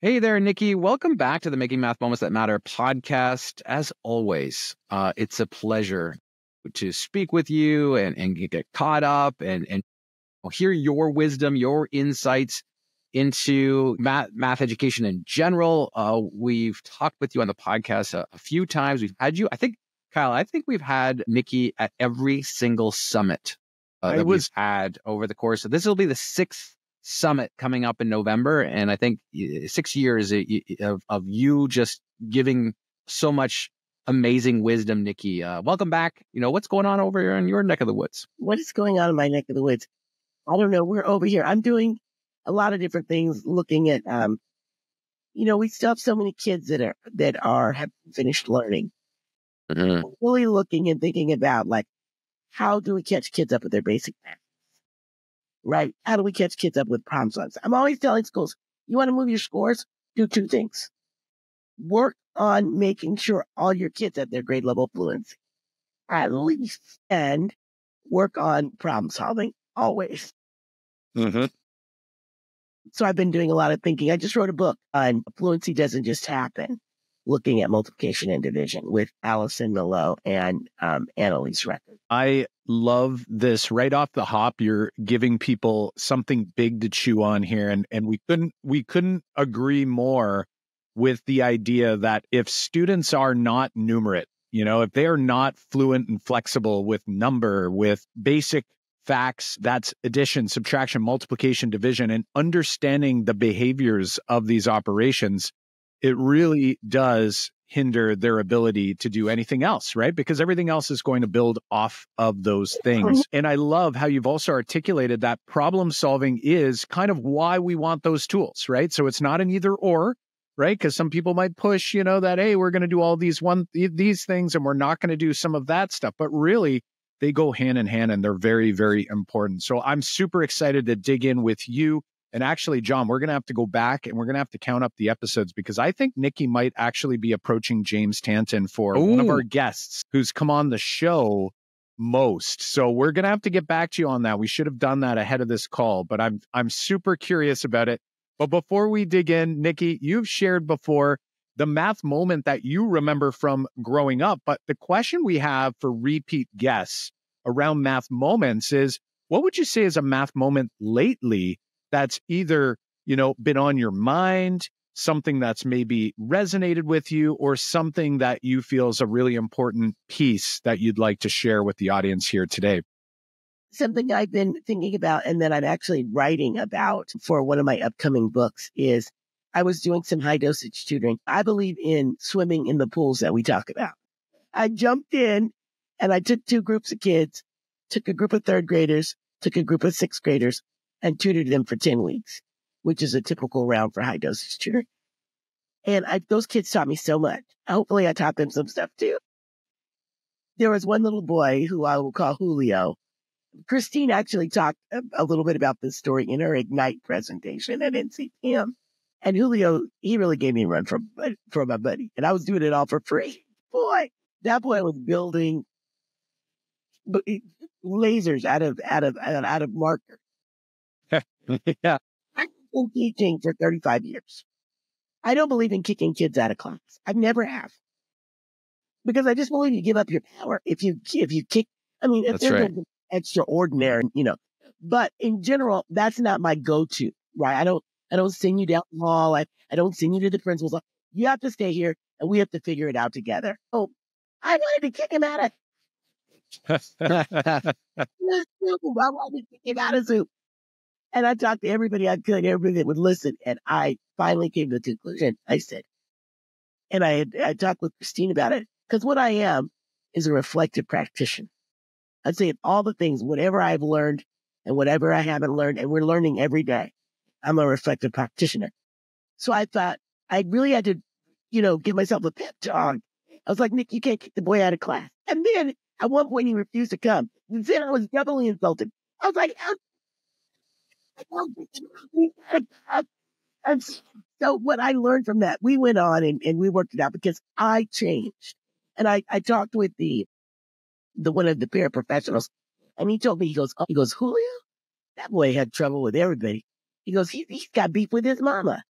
Hey there, Nikki. Welcome back to the Making Math Moments That Matter podcast. As always, uh, it's a pleasure to speak with you and, and get caught up and, and hear your wisdom, your insights into math, math education in general. Uh, we've talked with you on the podcast a, a, few times. We've had you, I think, Kyle, I think we've had Nikki at every single summit uh, that was, we've had over the course of this will be the sixth summit coming up in November. And I think six years of, of you just giving so much amazing wisdom, Nikki. Uh, welcome back. You know, what's going on over here in your neck of the woods? What is going on in my neck of the woods? I don't know. We're over here. I'm doing a lot of different things looking at, um, you know, we still have so many kids that are, that are, have finished learning. Mm-hmm. Really looking and thinking about like, how do we catch kids up with their basic math? Right? How do we catch kids up with problem solving? I'm always telling schools, you want to move your scores? Do two things. Work on making sure all your kids have their grade level fluency, at least, and work on problem solving always. Mm-hmm. So I've been doing a lot of thinking. I just wrote a book on fluency doesn't just happen looking at multiplication and division with Alison Mello and um, Ann Elise Record. I love this right off the hop. You're giving people something big to chew on here, and and we couldn't we couldn't agree more with the idea that if students are not numerate, you know, if they are not fluent and flexible with number, with basic facts, that's addition, subtraction, multiplication, division, and understanding the behaviors of these operations it really does hinder their ability to do anything else, right? Because everything else is going to build off of those things. And I love how you've also articulated that problem solving is kind of why we want those tools, right? So it's not an either or, right? Because some people might push, you know, that, hey, we're going to do all these one, these things and we're not going to do some of that stuff. But really, they go hand in hand and they're very, very important. So I'm super excited to dig in with you and actually, Jon, we're going to have to go back and we're going to have to count up the episodes because I think Nikki might actually be approaching James Tanton for Ooh. one of our guests who's come on the show most. So we're going to have to get back to you on that. We should have done that ahead of this call, but I'm I'm super curious about it. But before we dig in, Nikki, you've shared before the math moment that you remember from growing up, but the question we have for repeat guests around math moments is what would you say is a math moment lately that's either, you know, been on your mind, something that's maybe resonated with you, or something that you feel is a really important piece that you'd like to share with the audience here today? Something I've been thinking about and that I'm actually writing about for one of my upcoming books is I was doing some high dosage tutoring. I believe in swimming in the pools that we talk about. I jumped in and I took two groups of kids, took a group of third graders, took a group of sixth graders, and tutored them for 10 weeks, which is a typical round for high dosage tutoring. And I, those kids taught me so much. Hopefully I taught them some stuff too. There was one little boy who I will call Julio. Christine actually talked a, a little bit about this story in her Ignite presentation at NCTM. And Julio, he really gave me a run for, for my buddy. And I was doing it all for free. Boy, that boy was building lasers out of, out of, out of marker. yeah. I've been teaching for 35 years. I don't believe in kicking kids out of class. I never have. Because I just believe you give up your power if you, if you kick, I mean, if there's right. extraordinary, you know, but in general, that's not my go-to, right? I don't, I don't send you down the hall. I, I don't send you to the principal's. You have to stay here and we have to figure it out together. Oh, I wanted to kick him out of. I wanted to kick him out of soup. And I talked to everybody I could, everybody that would listen. And I finally came to the conclusion. I said, and I had, I talked with Christine about it because what I am is a reflective practitioner. I'd say all the things, whatever I've learned and whatever I haven't learned, and we're learning every day. I'm a reflective practitioner. So I thought I really had to, you know, give myself a pep talk. I was like, Nick, you can't kick the boy out of class. And then at one point he refused to come. And then I was doubly insulted. I was like, and so what I learned from that, we went on and, and we worked it out because I changed. And I, I talked with the, the one of the paraprofessionals and he told me, he goes, oh, he goes, Julio, that boy had trouble with everybody. He goes, he, he's got beef with his mama.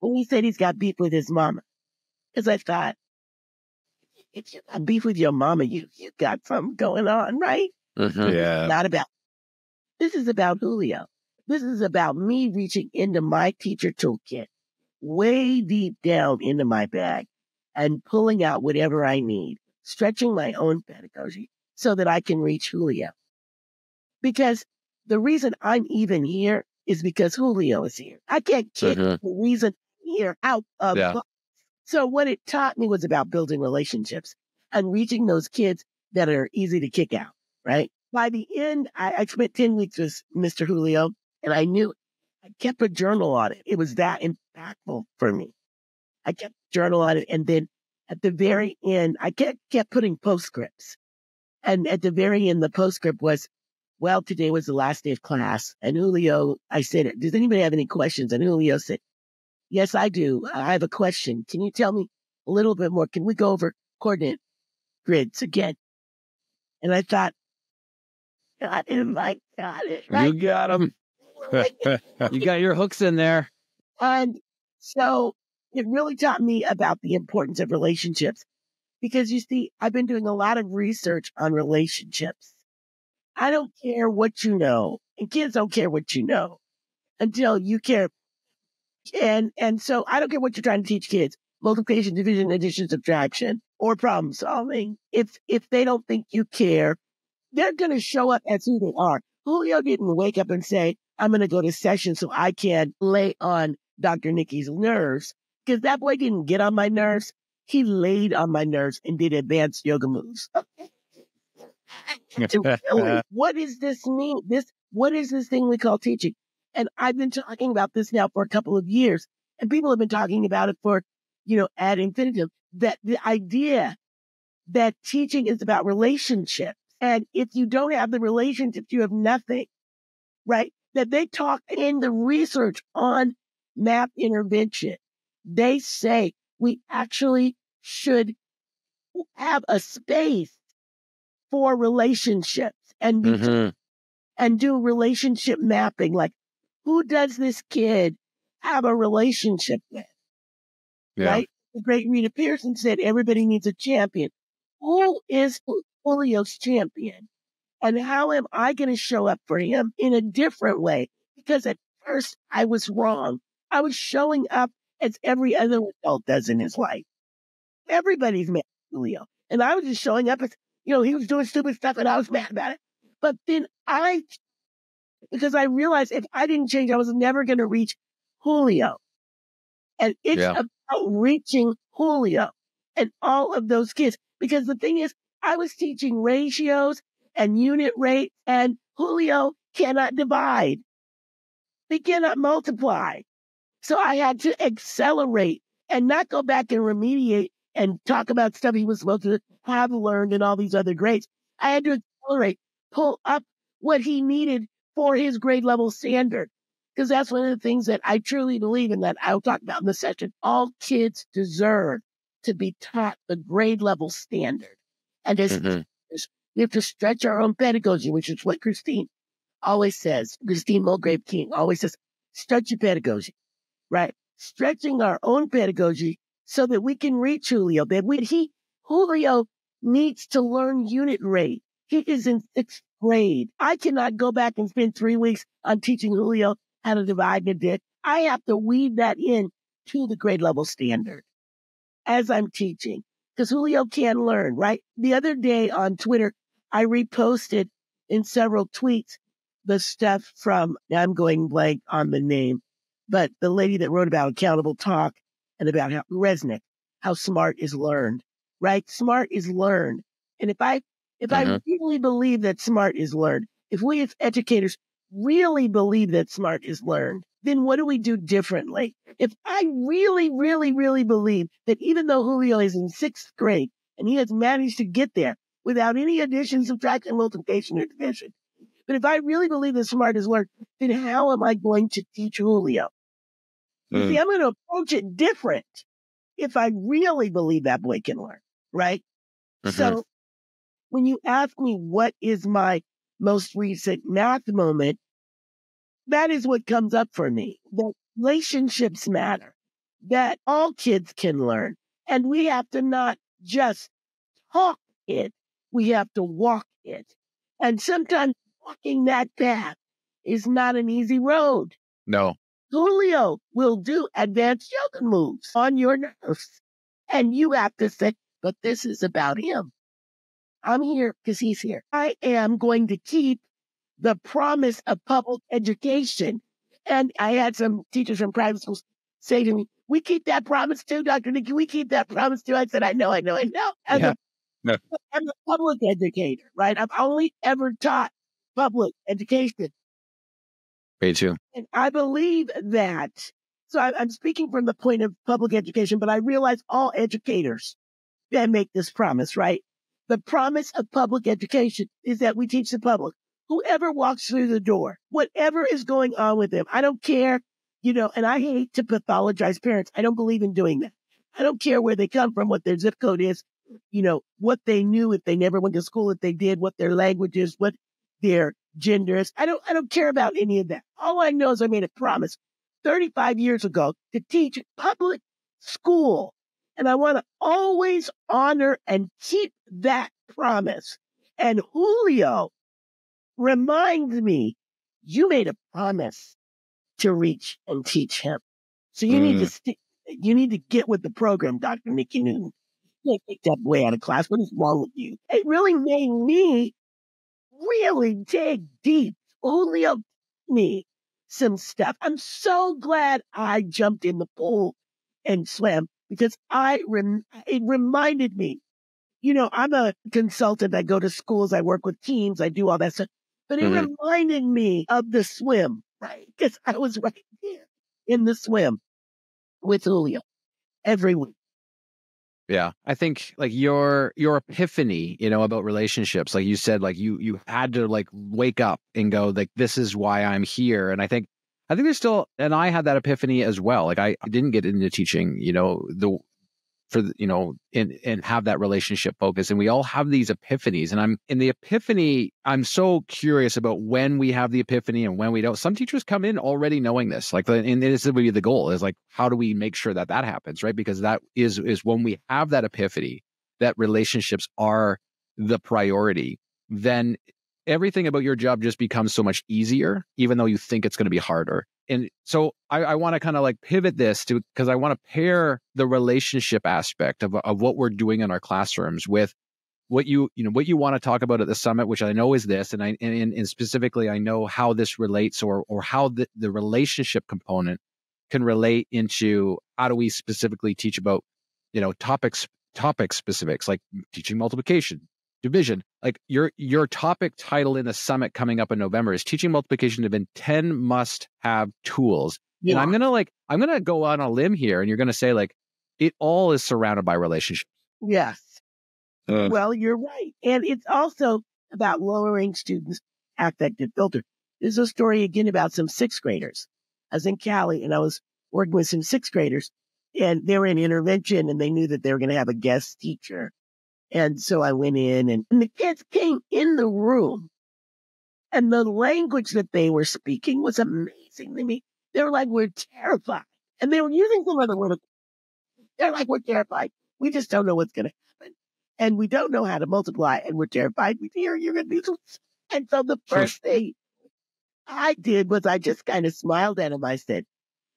when he said he's got beef with his mama. Because I thought, if you got beef with your mama, you you got something going on, right? Mhm. yeah. Not about. This is about Julio. This is about me reaching into my teacher toolkit, way deep down into my bag, and pulling out whatever I need, stretching my own pedagogy so that I can reach Julio. Because the reason I'm even here is because Julio is here. I can't kick Mhm. the reason here out of Yeah. So what it taught me was about building relationships and reaching those kids that are easy to kick out, right? By the end, I, I spent 10 weeks with Mr. Julio and I knew I kept a journal on it. It was that impactful for me. I kept journal on it. And then at the very end, I kept, kept putting postscripts. And at the very end, the postscript was, well, today was the last day of class. And Julio, I said, does anybody have any questions? And Julio said, yes, I do. I have a question. Can you tell me a little bit more? Can we go over coordinate grids again? And I thought, got him. I got it. Right? You got him. You got your hooks in there. And so it really taught me about the importance of relationships because you see, I've been doing a lot of research on relationships. I don't care what you know and kids don't care what you know until you care. And, and so I don't care what you're trying to teach kids, multiplication, division, addition, subtraction, or problem solving. If, if they don't think you care, they're going to show up as who they are. Julio didn't wake up and say, I'm going to go to session so I can lay on Dr. Nikki's nerves because that boy didn't get on my nerves. He laid on my nerves and did advanced yoga moves. Really, what does this mean? This, what is this thing we call teaching? And I've been talking about this now for a couple of years and people have been talking about it for, you know, ad infinitum that the idea that teaching is about relationships. And if you don't have the relationships, you have nothing, right? That they talk in the research on map intervention. They say we actually should have a space for relationships and be, Mhm. and do relationship mapping. Like who does this kid have a relationship with? Yeah. right? The great Rita Pierson said everybody needs a champion. Who is Julio's champion? And how am I going to show up for him in a different way? Because at first I was wrong. I was showing up as every other adult does in his life. Everybody's mad at Julio. And I was just showing up as, you know, he was doing stupid stuff and I was mad about it. But then I, because I realized if I didn't change, I was never going to reach Julio. And it's Yeah. about reaching Julio and all of those kids. Because the thing is, I was teaching ratios and unit rate and Julio cannot divide. He cannot multiply. So I had to accelerate and not go back and remediate and talk about stuff he was supposed to have learned and all these other grades. I had to accelerate, pull up what he needed for his grade level standard. Because that's one of the things that I truly believe in that I'll talk about in the session. All kids deserve to be taught the grade level standard. And this, Mhm. we have to stretch our own pedagogy, which is what Christine always says. Christine Mulgrave King always says, stretch your pedagogy, right? Stretching our own pedagogy so that we can reach Julio. That we, he, Julio needs to learn unit rate. He is in sixth grade. I cannot go back and spend three weeks on teaching Julio how to divide and dick. I have to weave that in to the grade level standard as I'm teaching because Julio can learn, right? The other day on Twitter, I reposted in several tweets the stuff from, now I'm going blank on the name, but the lady that wrote about accountable talk and about how Resnick, how smart is learned, right? Smart is learned. And if I, if I Mhm. really believe that smart is learned, if we as educators really believe that smart is learned, then what do we do differently? If I really, really, really believe that even though Julio is in sixth grade and he has managed to get there without any addition, subtraction, multiplication, or division, but if I really believe that smart is learned, then how am I going to teach Julio? You Mm. see, I'm going to approach it different if I really believe that boy can learn, right? Mhm. So when you ask me what is my most recent math moment, that is what comes up for me. That relationships matter, that all kids can learn. And we have to not just talk it, we have to walk it. And sometimes walking that path is not an easy road. No. Julio will do advanced yoga moves on your nerves. And you have to say, but this is about him. I'm here because he's here. I am going to keep the promise of public education. And I had some teachers from private schools say to me, we keep that promise too, Dr. Nikki. We keep that promise too. I said, I know, I know, I know. As Yeah. a- No. I'm a public educator, right? I've only ever taught public education. Me too. And I believe that. So I, I'm speaking from the point of public education, but I realize all educators that make this promise, right? The promise of public education is that we teach the public. Whoever walks through the door, whatever is going on with them, I don't care, you know, and I hate to pathologize parents. I don't believe in doing that. I don't care where they come from, what their zip code is, you know, what they knew if they never went to school, if they did, what their language is, what their gender is. I don't, I don't care about any of that. All I know is I made a promise 35 years ago to teach public school. And I want to always honor and keep that promise. And Julio reminds me, you made a promise to reach and teach him. So you need to mm. stick, you need to get with the program, Dr. Nikki Newton. You can't take that way out of class. What is wrong with you? It really made me really dig deep. Julio taught me some stuff. I'm so glad I jumped in the pool and swam because I rem- it reminded me. You know, I'm a consultant. I go to schools. I work with teams. I do all that stuff. But it Mhm. reminded me of the swim, right? Because I was right there in the swim with Julio every week. Yeah. I think like your your epiphany, you know, about relationships, like you said, like you you had to like wake up and go, like, this is why I'm here. And I think I think there's still and I had that epiphany as well. Like I didn't get into teaching, you know, the for you know, and and have that relationship focus. And we all have these epiphanies. And I'm in the epiphany, I'm so curious about when we have the epiphany and when we don't. Some teachers come in already knowing this. Like and this would be the goal is like, how do we make sure that that happens, right? Because that is is when we have that epiphany that relationships are the priority, then everything about your job just becomes so much easier, even though you think it's going to be harder. And so I, I want to kind of like pivot this to because I want to pair the relationship aspect of, of what we're doing in our classrooms with what you you know what you want to talk about at the summit, which I know is this, and I and, and specifically I know how this relates or or how the, the relationship component can relate into how do we specifically teach about you know topics topic specifics like teaching multiplication division like your your topic title in the summit coming up in november is teaching multiplication have been 10 must have tools and i'm gonna like i'm gonna go on a limb here and you're gonna say like it all is surrounded by relationships Yes. Uh. Well, you're right. And it's also about lowering students' affective filter. There's a story again about some sixth graders. I was in Cali and I was working with some sixth graders and they were in intervention and they knew that they were going to have a guest teacher. And so I went in and, and the kids came in the room and the language that they were speaking was amazing to me. They were like, we're terrified. And they were using some other word. They're like, we're terrified. We just don't know what's going to happen. And we don't know how to multiply. And we're terrified. We fear you're going to do. And so the first thing I did was I just kind of smiled at him. I said,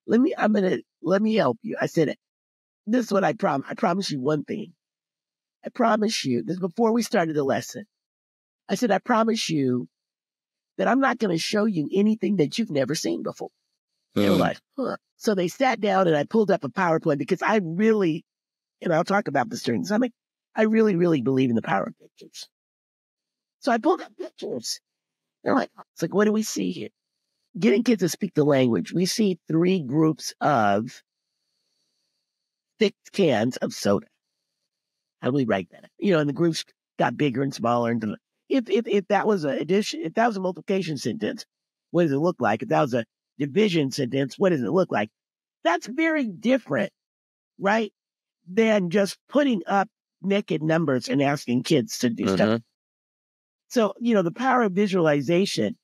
let me, I'm going to, let me help you. I said, this is what I promise. I promise you one thing. I promise you, this before we started the lesson. I said, I promise you that I'm not going to show you anything that you've never seen before. They were like, huh. So they sat down and I pulled up a PowerPoint because I really, and I'll talk about this during the summit, I really, really believe in the power of pictures. So I pulled up pictures. They're like, it's like, what do we see here? Getting kids to speak the language. We see three groups of thick cans of soda. How do we write that? You know, and the groups got bigger and smaller. And if, if, if that was a addition, if that was a multiplication sentence, what does it look like? If that was a division sentence, what does it look like? That's very different, right? Than just putting up naked numbers and asking kids to do stuff. Mm-hmm. So, you know, the power of visualization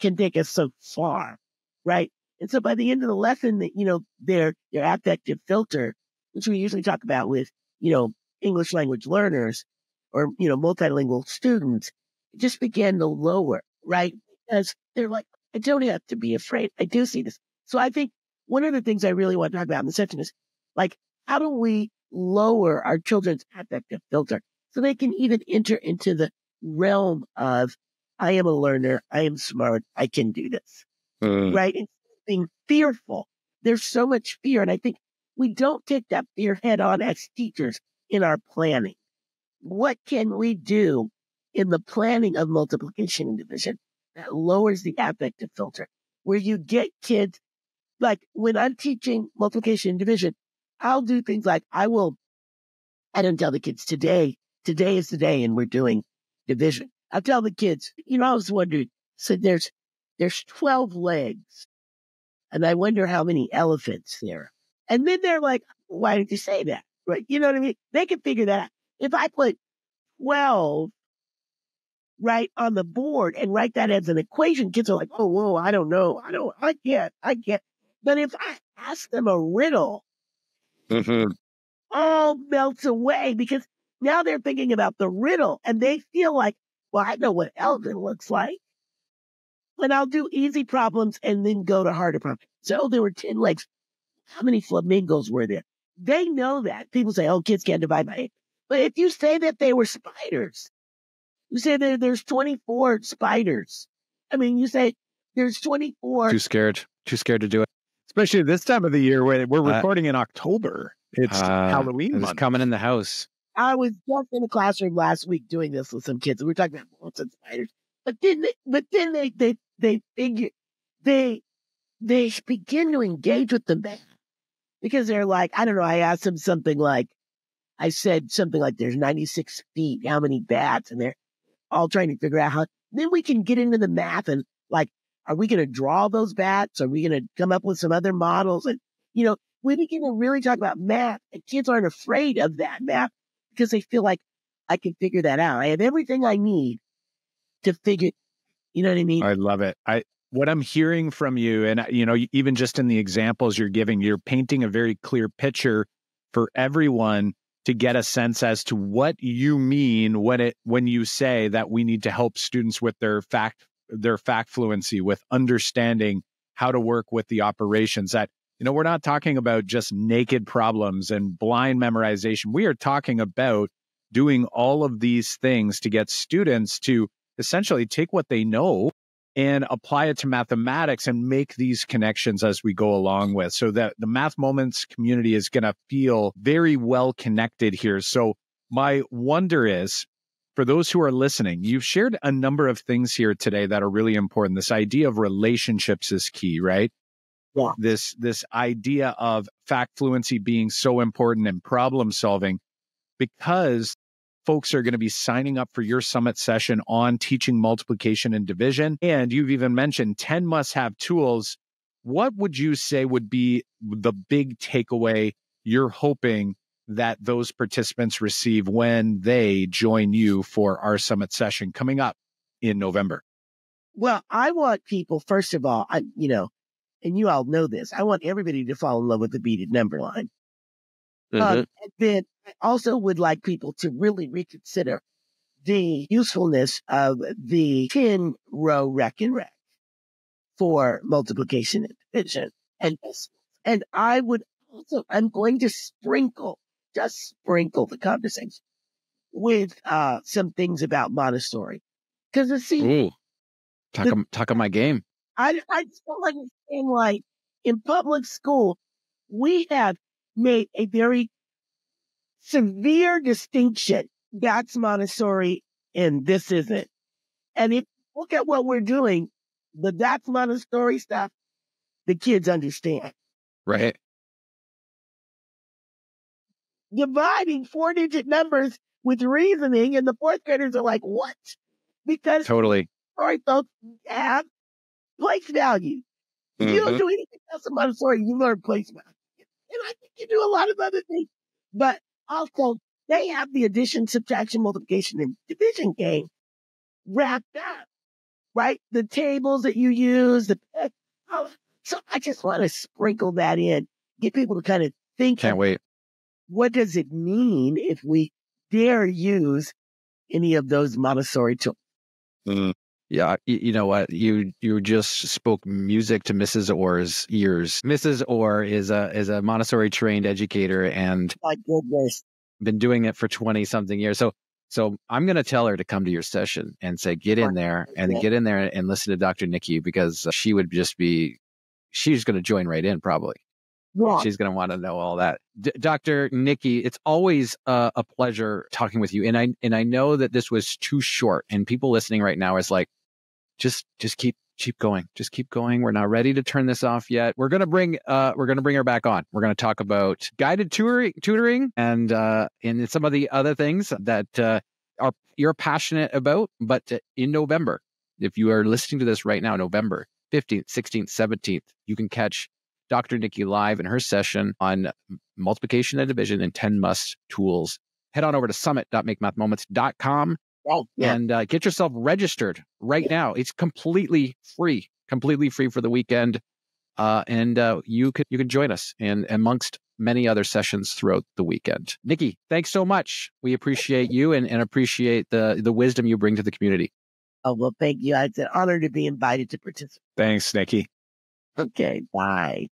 can take us so far, right? And so by the end of the lesson that, you know, their, their affective filter, which we usually talk about with, you know, English language learners or, you know, multilingual students, just began to lower, right? Because they're like, I don't have to be afraid. I do see this. So I think one of the things I really want to talk about in the session is like, how do we lower our children's affective filter so they can even enter into the realm of, I am a learner. I am smart. I can do this. Mm. Right. And being fearful. There's so much fear. And I think we don't take that fear head on as teachers in our planning. What can we do in the planning of multiplication and division that lowers the affective filter where you get kids like when I'm teaching multiplication and division, I'll do things like I will, I don't tell the kids today, today is the day and we're doing division. I'll tell the kids, you know, I was wondering, so there's, there's 12 legs and I wonder how many elephants there. And then they're like, why did you say that? Right. You know what I mean? They can figure that out. If I put 12 right on the board and write that as an equation, kids are like, oh, whoa, I don't know. I don't, I can't, I can't. But if I ask them a riddle, mm-hmm. all melts away because now they're thinking about the riddle and they feel like, well, I know what elephant looks like. And I'll do easy problems and then go to harder problems. So there were 10 legs. How many flamingos were there? They know that. People say, oh, kids can't divide by eight. But if you say that they were spiders, you say that there's 24 spiders. I mean, you say there's 24. Too scared. Too scared to do it. Especially this time of the year when we're uh, recording uh, in October. It's uh, Halloween. It's coming in the house. I was just in the classroom last week doing this with some kids. We were talking about bullets and spiders. But then they, but then they, they, they figure, they, they begin to engage with the math because they're like, I don't know. I asked them something like, I said something like, there's 96 feet. How many bats? And they're all trying to figure out how, then we can get into the math and like, are we going to draw those bats? Are we going to come up with some other models? And, you know, we begin to really talk about math and kids aren't afraid of that math because they feel like I can figure that out. I have everything I need to figure, you know what I mean? I love it. I, what I'm hearing from you, and uh, you know, even just in the examples you're giving, you're painting a very clear picture for everyone to get a sense as to what you mean when it when you say that we need to help students with their fact their fact fluency, with understanding how to work with the operations. That you know, we're not talking about just naked problems and blind memorization. We are talking about doing all of these things to get students to essentially take what they know and apply it to mathematics and make these connections as we go along with so that the math moments community is going to feel very well connected here. So my wonder is for those who are listening, you've shared a number of things here today that are really important. This idea of relationships is key, right? Yeah. This this idea of fact fluency being so important and problem solving because folks are going to be signing up for your summit session on teaching multiplication and division. And you've even mentioned 10 must have tools. What would you say would be the big takeaway you're hoping that those participants receive when they join you for our summit session coming up in November? Well, I want people, first of all, I, you know, and you all know this, I want everybody to fall in love with the beaded number line. Um, mm-hmm. Um, and then I also would like people to really reconsider the usefulness of the 10 row rekenrek for multiplication and division. And, and I would also, I'm going to sprinkle, just sprinkle the conversation with, uh, some things about Montessori. Cause the see, Ooh, talk, the, talk on my game. I, I just don't understand like in public school, we have made a very severe distinction. That's Montessori and this isn't. And if look at what we're doing, the that's Montessori stuff, the kids understand. Right. Dividing four digit numbers with reasoning and the fourth graders are like, what? Because totally. Sorry, folks have place value. Mm-hmm. You don't mm-hmm. do anything else in Montessori, you learn place value. And I think you do a lot of other things, but also they have the addition, subtraction, multiplication, and division game wrapped up, right? The tables that you use, the, So I just want to sprinkle that in, get people to kind of think. Can't wait. What does it mean if we dare use any of those Montessori tools? Mm. Yeah, you, know what? You you just spoke music to Mrs. Orr's ears. Mrs. Orr is a is a Montessori trained educator and my goodness, been doing it for twenty something years. So so I'm going to tell her to come to your session and say, get in there and get in there and listen to Dr. Nikki because she would just be, she's going to join right in probably. Yeah. She's going to want to know all that. D- Dr. Nikki, it's always uh, a pleasure talking with you. And I, and I know that this was too short and people listening right now is like, just, just keep, keep going. Just keep going. We're not ready to turn this off yet. We're to bring, uh, we're to bring her back on. We're to talk about guided tutoring, tutoring and, uh, and some of the other things that, uh, are you're passionate about, but in November, if you are listening to this right now, November 15th, 16th, 17th, you can catch Dr. Nikki live in her session on multiplication and division and 10 must tools. Head on over to summit.makemathmoments.com oh, yeah. and uh, get yourself registered right now. It's completely free, completely free for the weekend. Uh, and uh, you could you can join us and amongst many other sessions throughout the weekend. Nikki, thanks so much. We appreciate you and, and appreciate the the wisdom you bring to the community. Oh well, thank you. It's an honor to be invited to participate. Thanks, Nikki. Okay, bye.